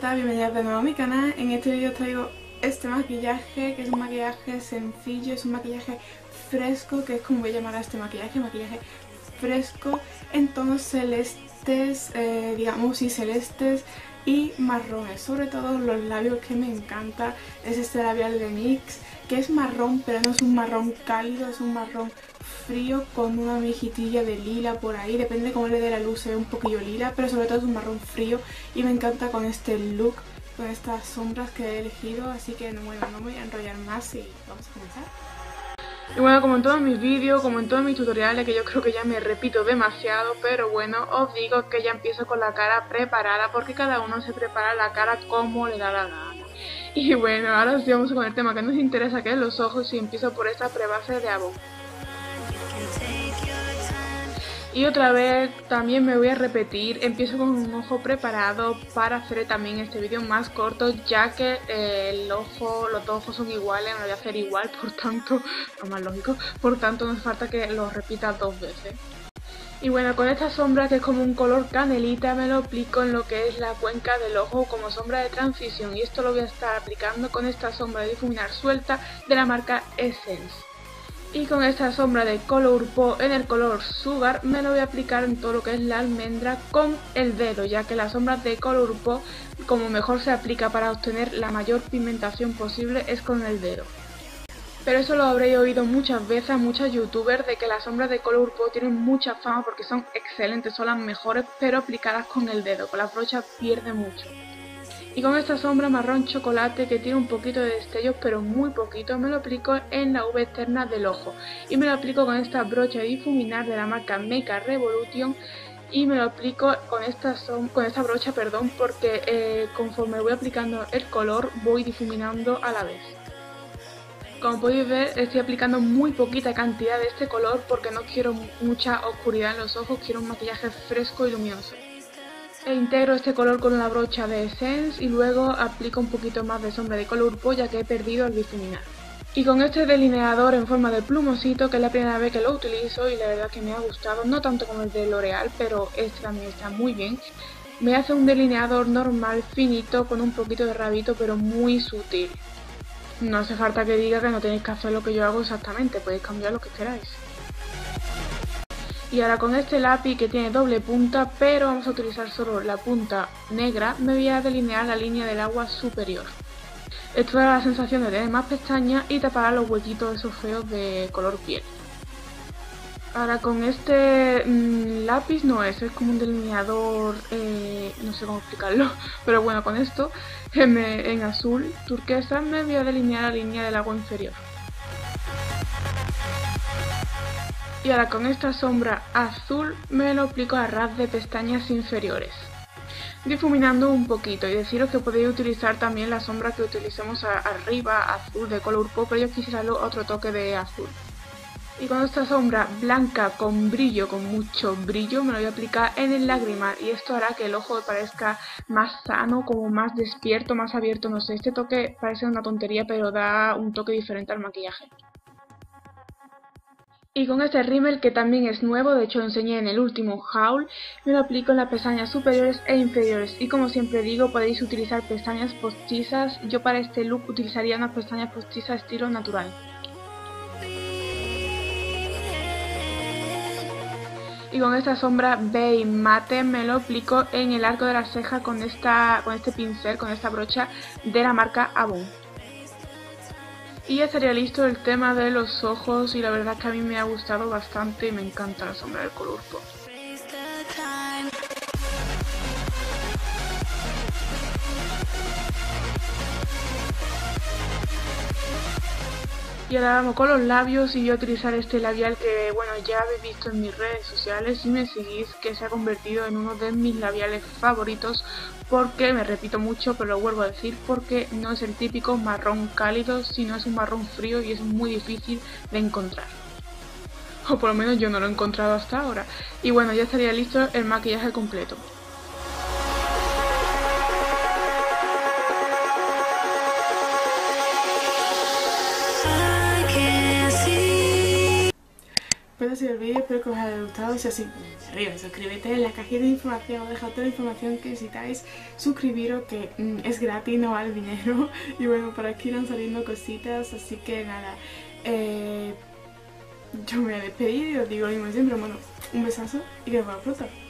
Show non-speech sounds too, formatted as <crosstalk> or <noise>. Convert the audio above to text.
Marta, bienvenidas de nuevo a mi canal. En este vídeo os traigo este maquillaje, que es un maquillaje sencillo, es un maquillaje fresco, que es como voy a llamar a este maquillaje, maquillaje fresco en tonos celestes, eh, digamos, y celestes y marrones. Sobre todo los labios que me encanta es este labial de NYX, que es marrón, pero no es un marrón cálido, es un marrón frío con una mejitilla de lila por ahí, depende cómo le dé la luz, se ve un poquillo lila, pero sobre todo es un marrón frío y me encanta con este look, con estas sombras que he elegido, así que no, bueno, no me voy a enrollar más y vamos a comenzar. Y bueno, como en todos mis vídeos, como en todos mis tutoriales, que yo creo que ya me repito demasiado, pero bueno, os digo que ya empiezo con la cara preparada, porque cada uno se prepara la cara como le da la gana. Y bueno, ahora sí vamos con el tema que nos interesa, que es los ojos, y empiezo por esta prebase de Avon. Y otra vez también me voy a repetir, empiezo con un ojo preparado para hacer también este vídeo más corto ya que eh, el ojo, los dos ojos son iguales, me lo voy a hacer igual, <laughs> por tanto, lo más lógico, por tanto no hace falta que lo repita dos veces. Y bueno, con esta sombra que es como un color canelita me lo aplico en lo que es la cuenca del ojo como sombra de transición y esto lo voy a estar aplicando con esta sombra de difuminar suelta de la marca Essence. Y con esta sombra de Color Po en el color Sugar me lo voy a aplicar en todo lo que es la almendra con el dedo, ya que la sombra de Color Po como mejor se aplica para obtener la mayor pigmentación posible es con el dedo. Pero eso lo habréis oído muchas veces a muchos youtubers de que las sombras de Color Po tienen mucha fama porque son excelentes, son las mejores, pero aplicadas con el dedo, con la brocha pierde mucho. Y con esta sombra marrón chocolate que tiene un poquito de destellos pero muy poquito me lo aplico en la V externa del ojo. Y me lo aplico con esta brocha difuminar de la marca Mecha Revolution y me lo aplico con esta, con esta brocha perdón porque eh, conforme voy aplicando el color voy difuminando a la vez. Como podéis ver estoy aplicando muy poquita cantidad de este color porque no quiero mucha oscuridad en los ojos, quiero un maquillaje fresco y luminoso. E integro este color con una brocha de Essence y luego aplico un poquito más de sombra de color polla que he perdido al difuminar. Y con este delineador en forma de plumosito, que es la primera vez que lo utilizo y la verdad que me ha gustado, no tanto como el de L'Oreal, pero este también está muy bien, me hace un delineador normal, finito, con un poquito de rabito, pero muy sutil. No hace falta que diga que no tenéis que hacer lo que yo hago exactamente, podéis cambiar lo que queráis. Y ahora con este lápiz que tiene doble punta, pero vamos a utilizar solo la punta negra, me voy a delinear la línea del agua superior. Esto da la sensación de tener más pestañas y tapará los huequitos esos feos de color piel. Ahora con este mm, lápiz no es, es como un delineador, eh, no sé cómo explicarlo, <laughs> pero bueno, con esto <laughs> en azul turquesa me voy a delinear la línea del agua inferior. Y ahora con esta sombra azul me lo aplico a ras de pestañas inferiores. Difuminando un poquito y deciros que podéis utilizar también la sombra que utilicemos arriba, azul de color pop, yo quisiera otro toque de azul. Y con esta sombra blanca con brillo, con mucho brillo, me lo voy a aplicar en el lágrima y esto hará que el ojo parezca más sano, como más despierto, más abierto, no sé, este toque parece una tontería pero da un toque diferente al maquillaje. Y con este rímel que también es nuevo, de hecho lo enseñé en el último haul, me lo aplico en las pestañas superiores e inferiores. Y como siempre digo, podéis utilizar pestañas postizas, yo para este look utilizaría unas pestañas postizas estilo natural. y con esta sombra Bay Mate me lo aplico en el arco de la ceja con, esta, con este pincel, con esta brocha de la marca Avon. Y ya estaría listo el tema de los ojos y la verdad que a mí me ha gustado bastante y me encanta la sombra del color pop. Y ahora vamos con los labios y voy a utilizar este labial que bueno ya habéis visto en mis redes sociales si me seguís que se ha convertido en uno de mis labiales favoritos porque, me repito mucho pero lo vuelvo a decir, porque no es el típico marrón cálido sino es un marrón frío y es muy difícil de encontrar. O por lo menos yo no lo he encontrado hasta ahora. Y bueno, ya estaría listo el maquillaje completo. Ser el vídeo, espero que os haya gustado. Si así, arriba, suscríbete en la cajita de información, dejo toda la información que necesitáis. Suscribiros, que mm, es gratis, no vale dinero. <laughs> Y bueno, por aquí irán saliendo cositas, así que nada. Eh, yo me voy a despedir y os digo lo mismo siempre. Bueno, un besazo y que os vemos pronto.